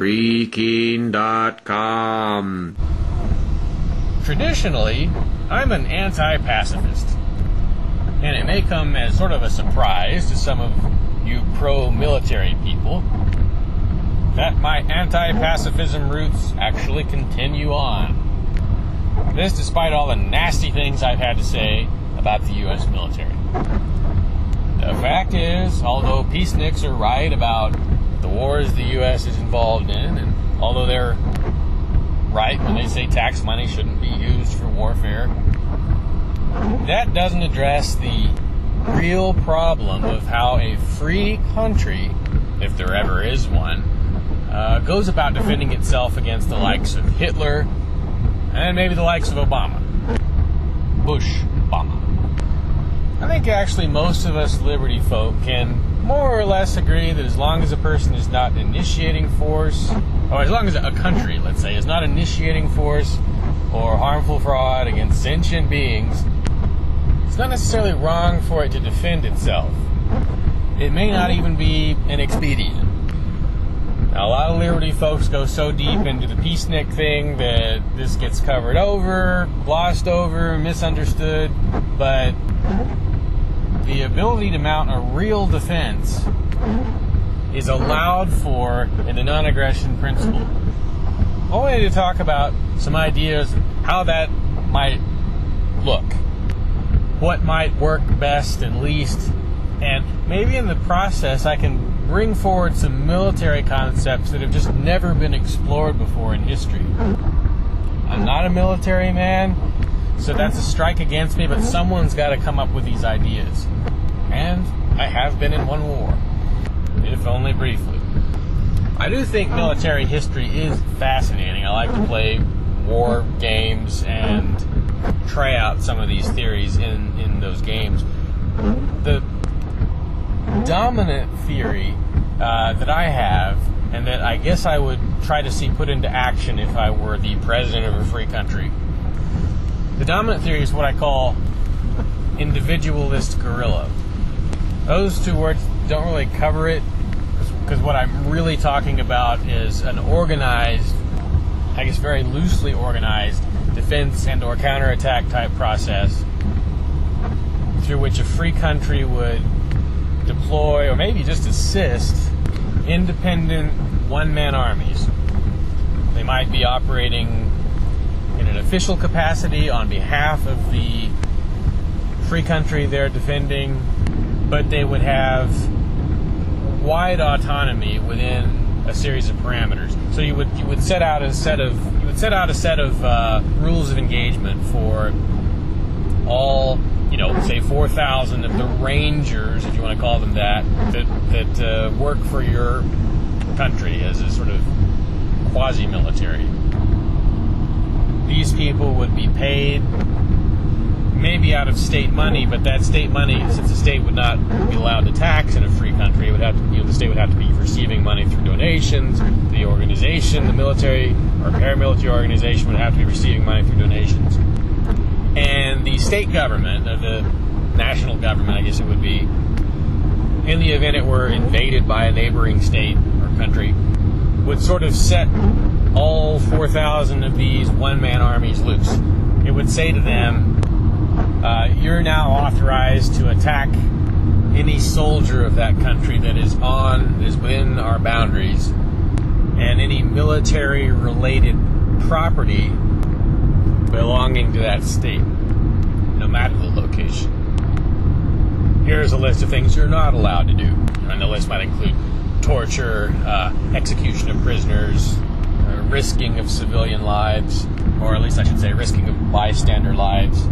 FreeKeene.com. Traditionally, I'm an anti pacifist. And it may come as sort of a surprise to some of you pro military people that my anti pacifism roots actually continue on. This despite all the nasty things I've had to say about the U.S. military. The fact is, although peaceniks are right about the wars the U.S. is involved in, and although they're right when they say tax money shouldn't be used for warfare, that doesn't address the real problem of how a free country, if there ever is one, uh, goes about defending itself against the likes of Hitler and maybe the likes of Obama. Bush Obama. I think actually most of us liberty folk can more or less agree that as long as a person is not initiating force, or as long as a country, let's say, is not initiating force or harmful fraud against sentient beings, it's not necessarily wrong for it to defend itself. It may not even be an expedient. Now, a lot of liberty folks go so deep into the peacenik thing that this gets covered over, glossed over, misunderstood, but the ability to mount a real defense is allowed for in the non aggression principle. I wanted to talk about some ideas how that might look, what might work best and least, and maybe in the process I can bring forward some military concepts that have just never been explored before in history. I'm not a military man, so that's a strike against me, but someone's got to come up with these ideas. And I have been in one war, if only briefly. I do think military history is fascinating. I like to play war games and try out some of these theories in, in those games. The dominant theory uh, that I have, and that I guess I would try to see put into action if I were the president of a free country, the dominant theory is what I call individualist guerrilla. Those two words don't really cover it because what I'm really talking about is an organized, I guess very loosely organized defense and or counterattack type process through which a free country would deploy or maybe just assist independent one-man armies. They might be operating in an official capacity on behalf of the free country they're defending, but they would have wide autonomy within a series of parameters. So you would you would set out a set of you would set out a set of uh, rules of engagement for all you know say 4,000 of the rangers, if you want to call them that, that that uh, work for your country as a sort of quasi-military these people would be paid maybe out of state money, but that state money, since the state would not be allowed to tax in a free country, it would have to, you know, the state would have to be receiving money through donations. The organization, the military or paramilitary organization, would have to be receiving money through donations. And the state government, or the national government, I guess it would be, in the event it were invaded by a neighboring state or country, would sort of set all 4,000 of these one man armies loose. It would say to them, uh, You're now authorized to attack any soldier of that country that is on, is within our boundaries, and any military related property belonging to that state, no matter the location. Here's a list of things you're not allowed to do. And the list might include torture, uh, execution of prisoners, risking of civilian lives, or at least I should say, risking of bystander lives,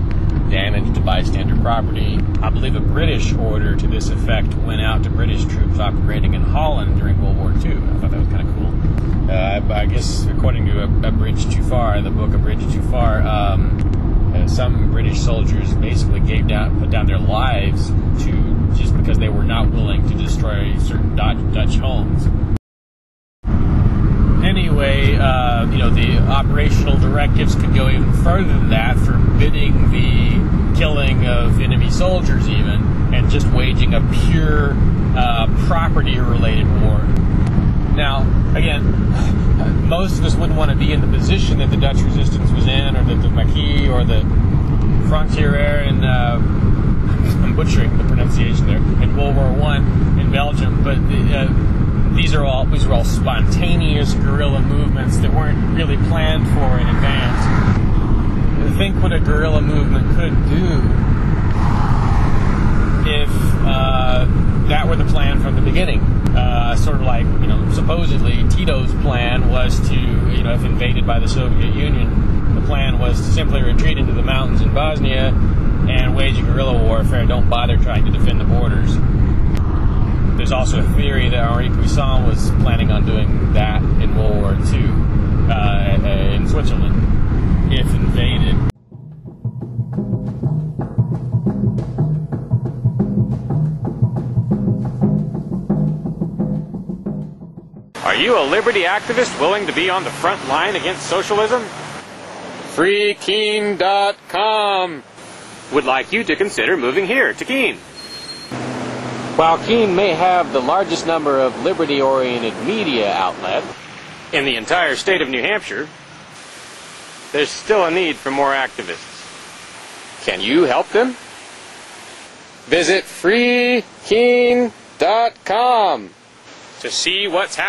damage to bystander property. I believe a British order to this effect went out to British troops operating in Holland during World War II. I thought that was kind of cool. Uh, I guess, according to a, a, Bridge Too Far, the book A Bridge Too Far, um, uh, some British soldiers basically gave down, put down their lives to just because they were not willing to destroy certain Dutch, Dutch homes anyway, uh, you know, the operational directives could go even further than that, forbidding the killing of enemy soldiers, even, and just waging a pure uh, property related war. Now, again, most of us wouldn't want to be in the position that the Dutch resistance was in, or that the Maquis or the Frontier in, uh, I'm butchering the pronunciation there, in World War One in Belgium. But the, uh, these are all these were all spontaneous guerrilla movements that weren't really planned for in advance. Think what movement could do if uh, that were the plan from the beginning. Uh, sort of like, you know, supposedly Tito's plan was to, you know, if invaded by the Soviet Union, the plan was to simply retreat into the mountains in Bosnia and wage a guerrilla warfare. Don't bother trying to defend the borders. There's also a theory that Henri Guisan was planning on doing that in World War II uh, in Switzerland if invaded. You a liberty activist willing to be on the front line against socialism? FreeKeene.com Would like you to consider moving here to Keene. While Keene may have the largest number of liberty oriented media outlets, In the entire state of New Hampshire, there's still a need for more activists. can you help them? Visit FreeKeene.com. To see what's happening.